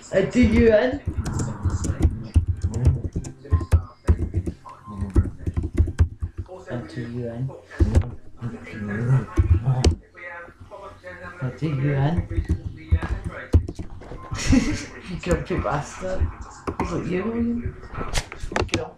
Uh, I do you in. I do you in. I do you in. you grumpy bastard. Is it you? Get up.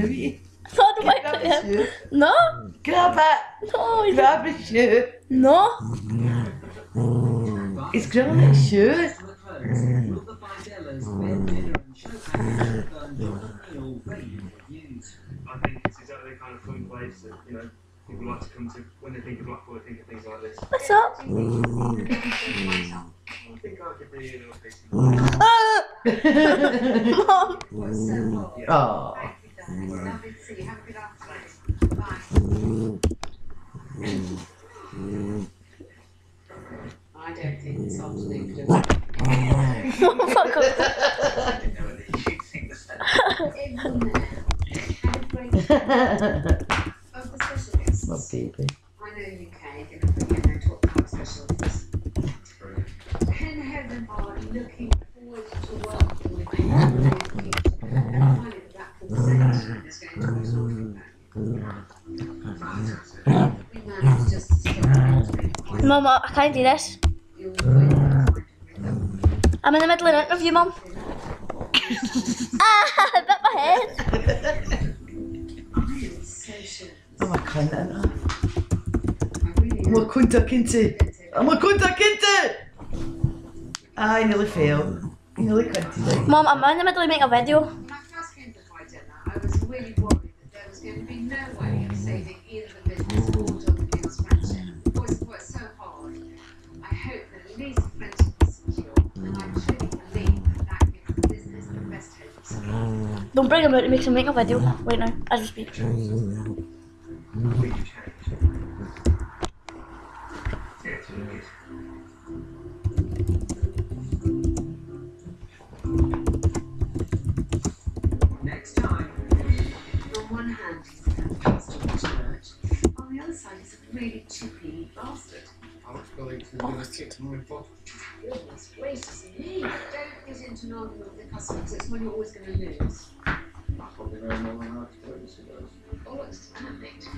Shoe. No, Grab it. no, he's Grab the shoe. no. He's grabbing the shoe. I think it's exactly the kind of fun place that, you know, people like to come to when they think of Blackpool, they think of things like this. What's up? I think I could be in office. Ah, mom. oh. I don't think this afternoon could have Fuck off. My baby. I know you can, you're going to bring in their top power specialists. Ken Heaven are looking forward to working with you in the future. And finally, the Blackpool section is going to be talking about We managed just to stop it. Mom, I can't do this. You're going to find a rhythm. I'm in the middle of an interview, mom. ah, I bit my head. I am so sure. I'm a cunt, ain't I? I really I'm a am. kunta kinte. I'm a kunta kinte! Ah, I nearly failed. You nearly cunted it. Mom, I'm in the middle of making a video. I first came to Phi Dinner, I was really worried that there was going to be no way of saving either the business Don't bring him out to make some make a video right now, as we speak. Next time. On one hand, he's a pastor church. On the other side, he's a really chippy bastard. I was going to do a kick my butt. Goodness gracious me! Don't get into an argument with the customers. It's when you're always going to lose. I probably know more she does. Oh, it's perfect.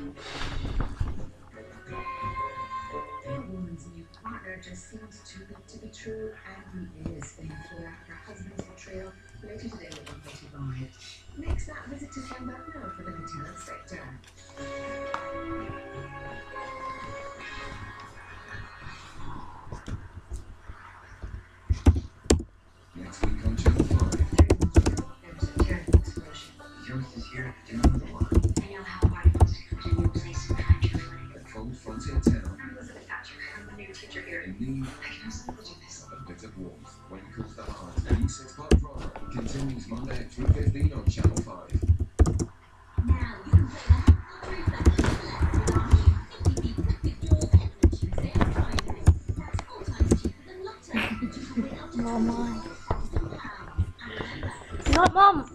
A woman's new partner just seems too good to be true, and he is being through after her husband's betrayal later today at 145. Next, that visit to Butler for the Nutella sector. Explosion. Yost is here to do another one. Danielle Howard wants to come to a new place in the country. Controlled Frontier Town, Elizabeth Thatcher, I'm the new teacher here. a new I can have something to do this. a bit of warmth when it comes to heart. A new six-part drama continues Monday at 2.15 on Channel 5. Now you can play the Happy Not mom.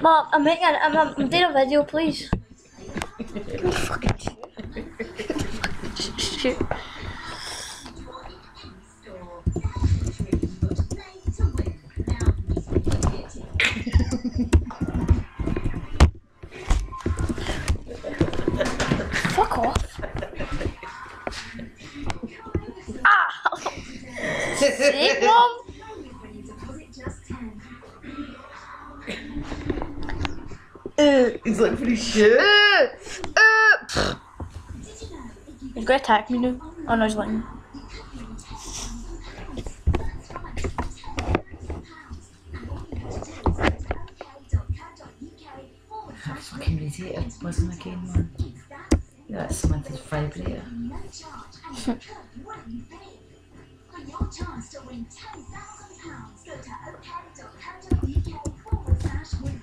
Mom, I'm making, I'm, I'm I'm doing a video, please. Fucking shit. Shit. store. Play to win. Now you can get it. Fuck off. Ah! See, mom? He's like, pretty shit. shoe. uh, uh. Did you know if you He's gonna attack me now. Oh no, he's letting me. That fucking radiator wasn't again, man. Yeah, that's Samantha's vibrator. no charge and you could what you pay. For your chance to win £10,000, go to ok.co.uk forward slash win.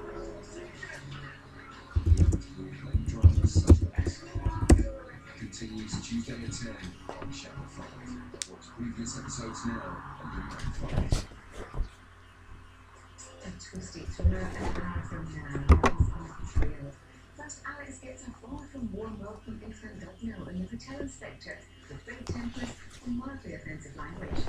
10 on Channel 5. Watch previous episodes now on the 5. and twisted through an hour from now. First, Alex gets a far from warm welcome in Sandogno and the hotel inspector with big tempers and mildly offensive language.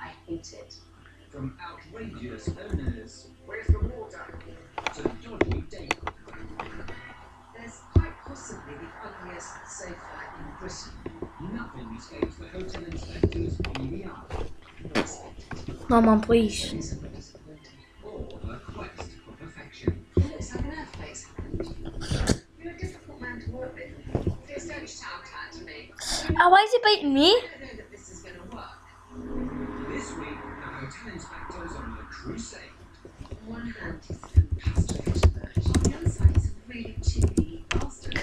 I hate it. From outrageous owners Where's the water? to dodgy decor. There's quite possibly the ugliest sofa in Britain. Nothing escapes the hotel inspector's beady eye No, mom, please. It's a bit disappointing. or her quest for perfection. It looks like an earthquake's. You're a difficult man to work with. Please don't shout at me. Ah, why is he biting me? really chewy bastard.